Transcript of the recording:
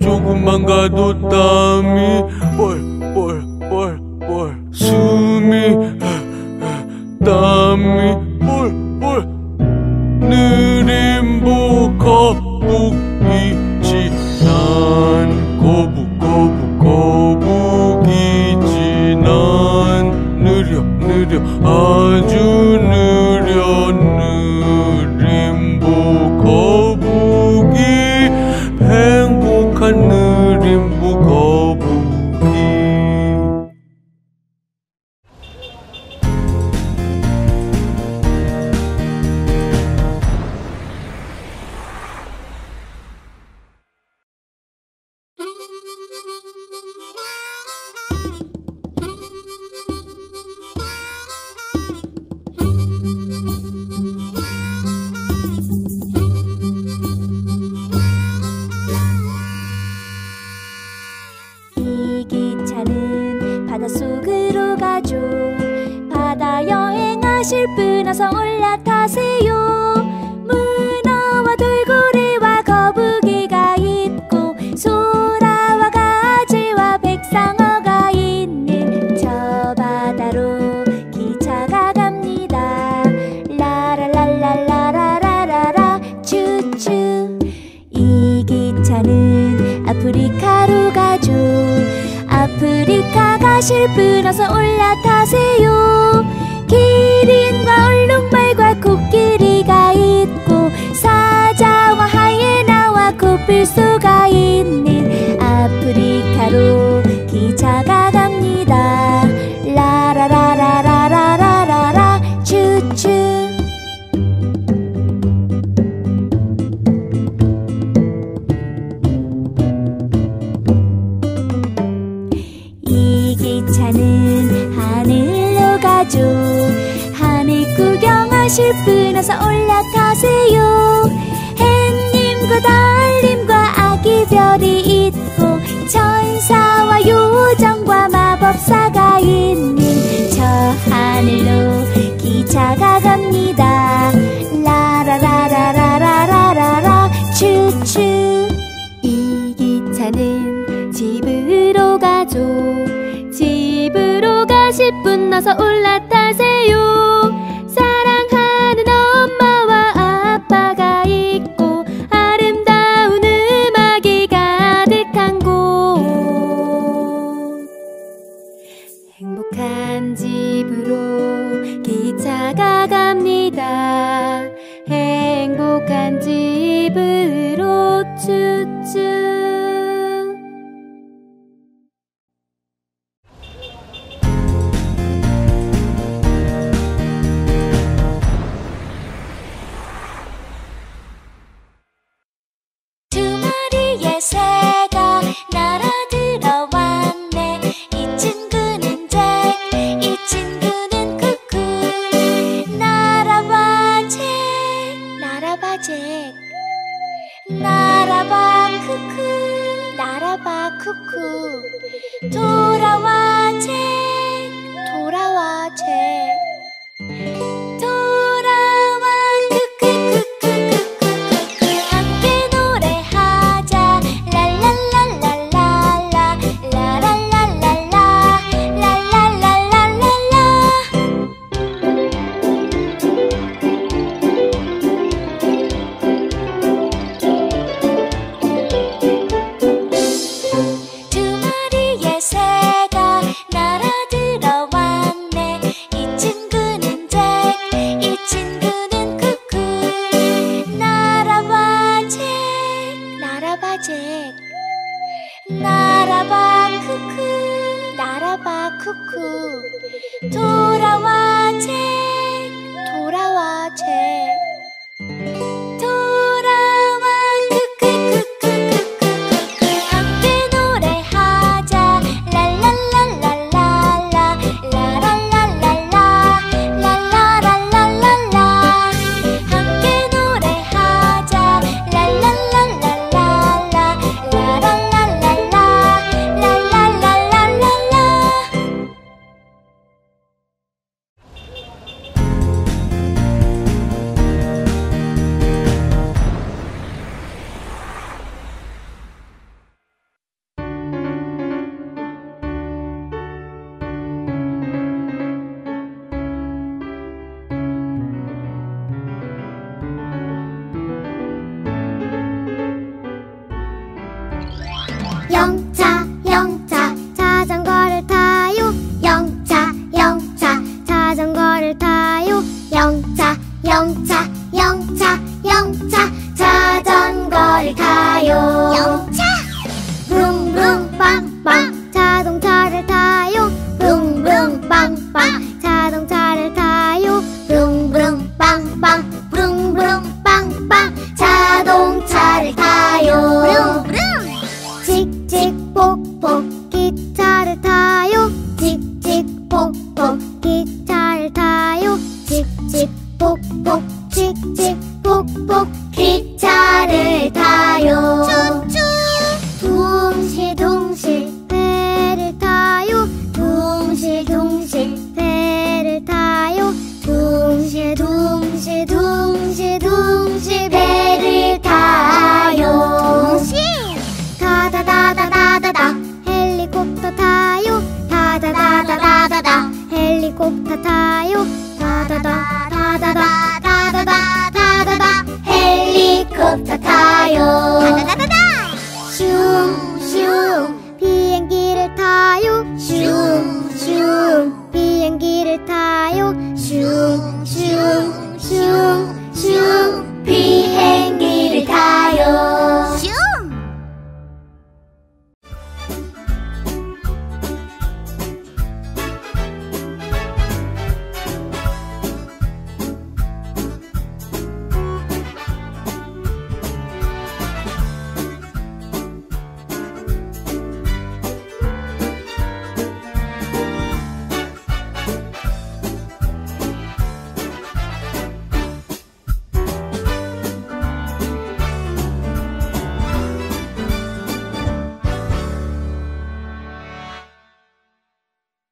조금만 가도 땀이 뻘뻘뻘뻘. 숨이 땀이 뻘뻘. 느림보 거북 어서 올라타세요. 문어와 돌고래와 거북이가 있고 소라와 가지와 백상어가 있는 저 바다로 기차가 갑니다. 라라라라라라라라 추추. 이 기차는 아프리카로 가죠 아프리카 가실 분 어서 올라타세요 기린과 얼룩말과 코끼리가 있고 사자와 하이에나와 코뿔소가 있는 하실 분 어서 올라타세요. 햇님과 달님과 아기 별이 있고 천사와 요정과 마법사가 있는 저 하늘로 기차가 갑니다. 라라라라라라라라라 추추. 이 기차는 집으로 가죠. 집으로 가실 분 어서 올라타세요 않고 날아봐 쿠쿠. 날아봐 쿠쿠. 돌아와 잭 돌아와 잭 リコプタタよ。タタタタタタタタタタタタヘリコプタタよ。タタタタタシューシュー